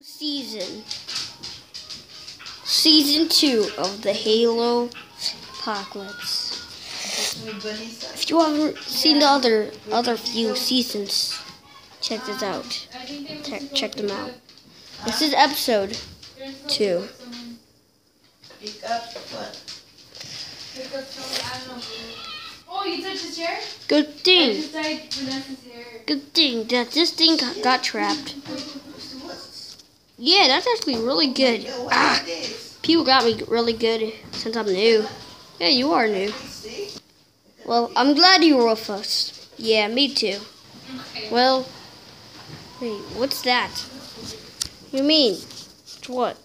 season. Season 2 of the Halo Apocalypse. If you haven't seen the other other few seasons, check this out. Check, them out. This is episode 2. Pick up what? Oh, you touched his hair? Good thing. Good thing that this thing got trapped. Yeah, that's actually really good. Yo, Ah, people got me really good since I'm new. Yeah, you are new. Well, I'm glad you were with us. Yeah, me too. Well, wait, what's that? You mean? It's what?